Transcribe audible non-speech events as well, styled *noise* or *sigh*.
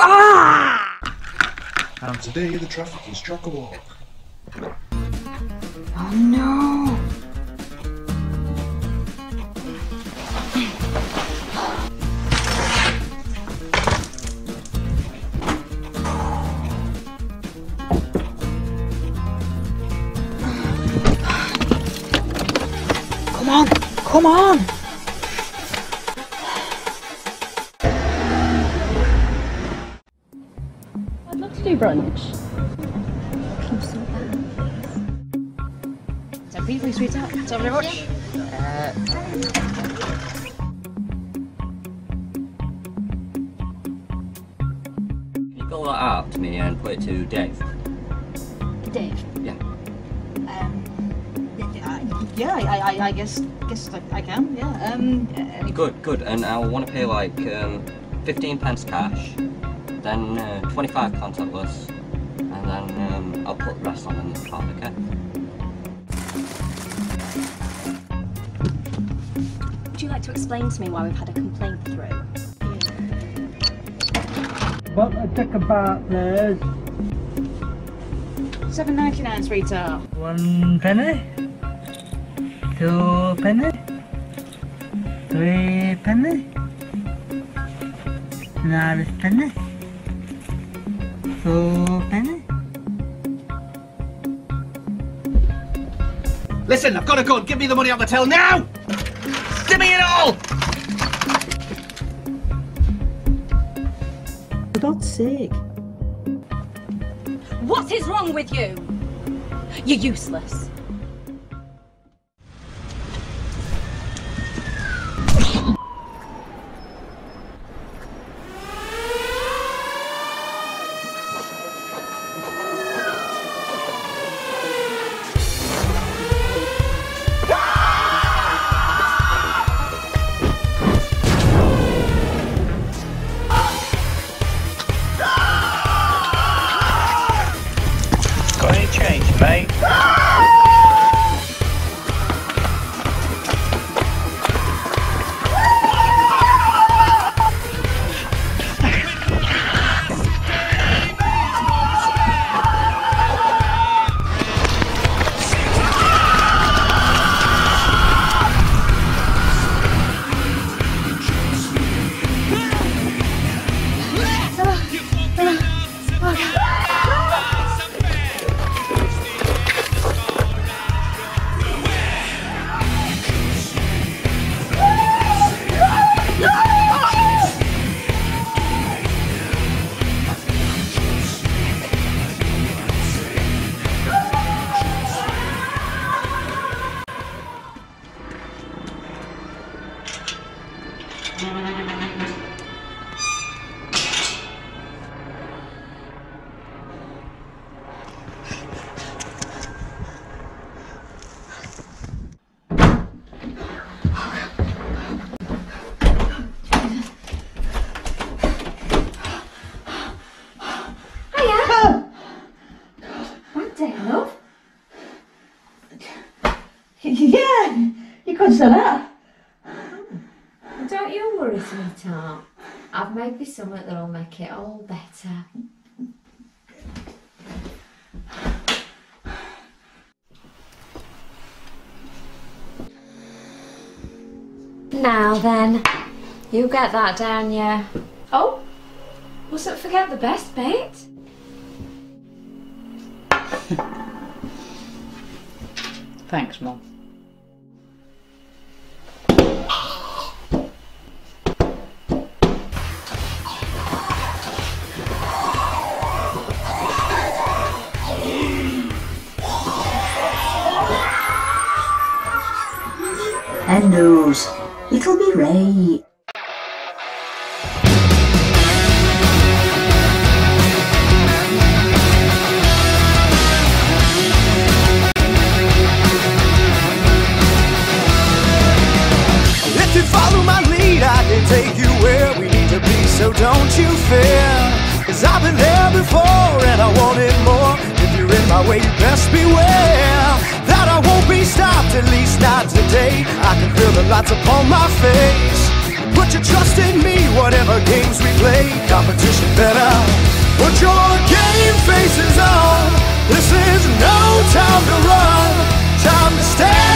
Ah! And today the traffic is chock-a-block. Oh no! Come on! Come on! Do brunch. So please, sweetheart. Thanks very much. Can you fill that out to me and put it to Dave? Dave. Yeah. Um, yeah, I, I, I guess, guess I, I can. Yeah. Um. uh, Good, good. And I want to pay like um, 15 pence cash, then uh, 25 contactless, and then um, I'll put the rest on in the card, okay? Would you like to explain to me why we've had a complaint through? What I think about this, Seven ninety nine, sweetheart. one penny, two penny, three penny, another penny, two penny. Listen, I've got to go. Give me the money on the till now! Give me it all! For God's sake. What is wrong with you? You're useless. *laughs* yeah, you could say that. Don't you worry, sweetheart. I've made this something that'll make it all better. Now then, you get that down, yeah. Oh, mustn't forget the best bit. Thanks, Mum. And knows. It'll be right. If you follow my lead, I can take you where we need to be, so don't you fear. Cause I've been there before and I want it more. If you're in my way, you best beware we stopped at least not today. I can feel the lights upon my face. Put your trust in me, whatever games we play. Competition better. Put your game faces on. This is no time to run, time to stand.